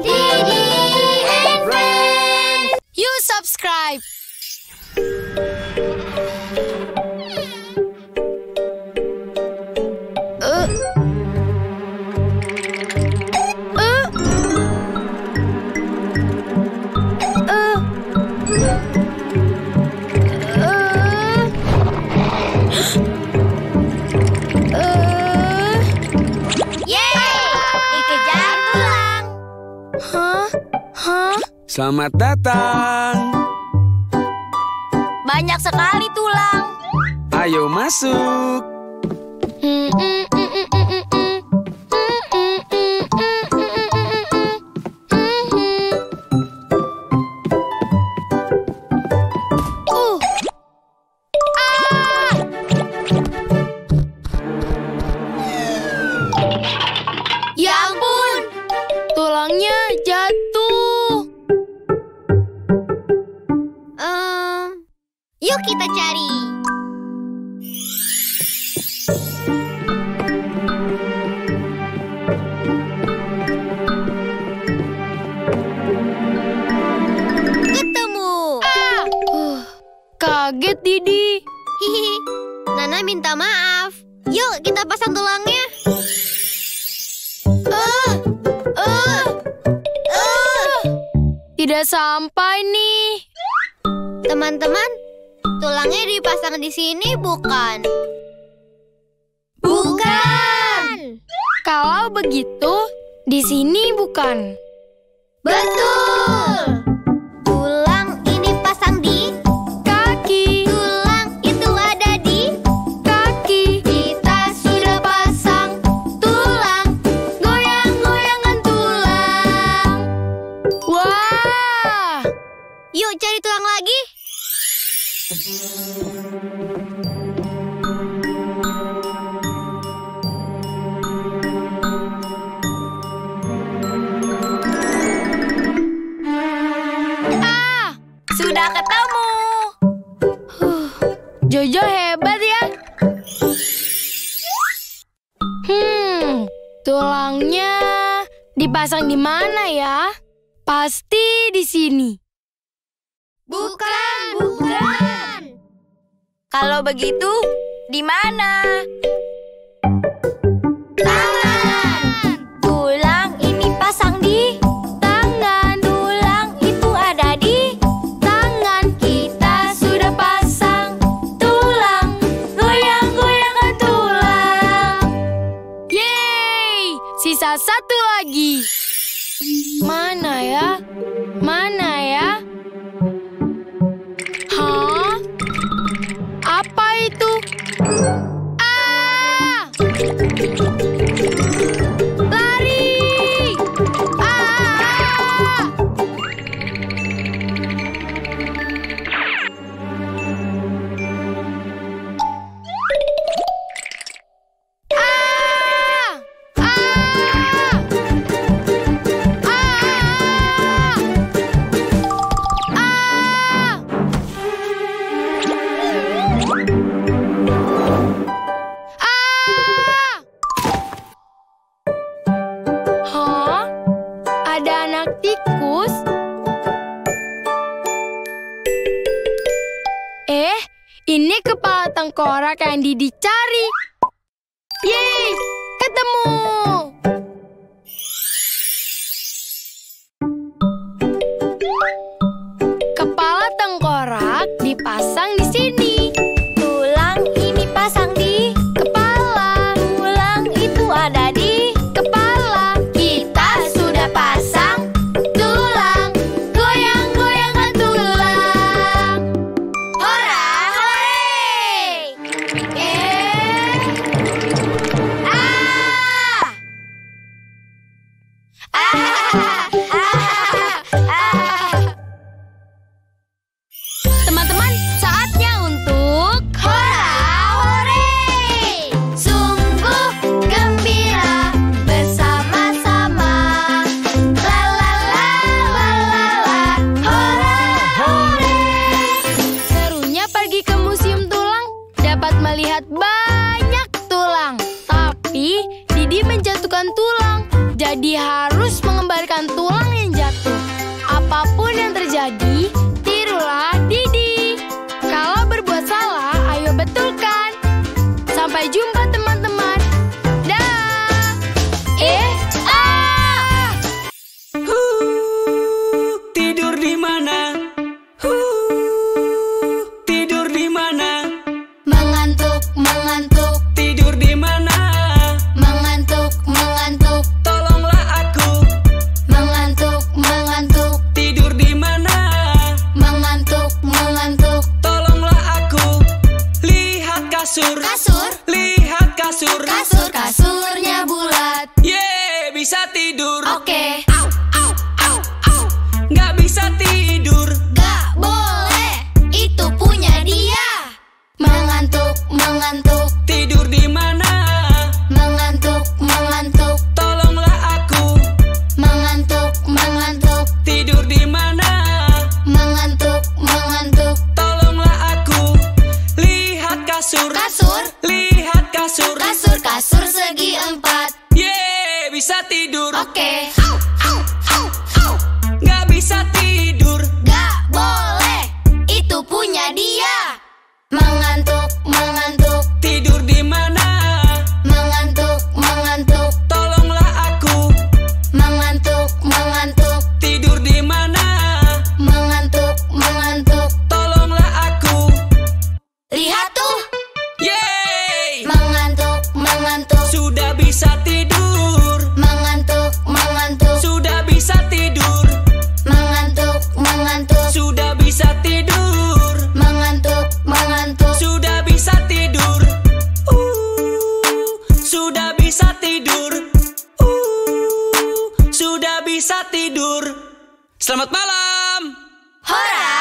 Didi and Friends. You subscribe. Selamat datang. Banyak sekali tulang. Ayo masuk. Ketemu. Uh, kaget Didi. Hihi. Nana minta maaf. Yuk kita pasang tulangnya. Ah, ah, ah. Tidak sampai nih. Teman-teman, tulangnya dipasang di sini bukan? Bukan. Kalau begitu, di sini bukan. Betul. Tulang ini pasang di Kaki, tulang itu ada di kaki, kita sudah pasang tulang. goyang-goyangan tulang. Wah, Yuk cari tulang lagi. Ah, Sudah ketemu. Jojo hebat ya. Hmm, tulangnya dipasang di mana ya? Pasti di sini. Bukan, bukan. Kalau begitu, di mana? Tangan. Tulang ini pasang di Tangan, tulang itu ada di tangan kita sudah pasang tulang goyang-goyangan tulang. Yeay! Sisa satu lagi. Mana ya? Mana ya? Eh, ini kepala tengkorak yang Didi cari. Yeay, ketemu. Kepala tengkorak dipasang di Terus mengembalikan tulang yang jatuh. Apa pun yang terjadi, bisa tidur. Oke, Nggak bisa tidur. gak boleh. Itu punya dia. Mengantuk, mengantuk, Tidur di mana? mengantuk, mengantuk, Tolonglah aku. mengantuk, mengantuk, Tidur di mana? mengantuk, mengantuk. Tolonglah aku. Lihat kasur. Kasur, Lihat kasur. kasur, kasur bisa tidur. Oke, Nggak Uh,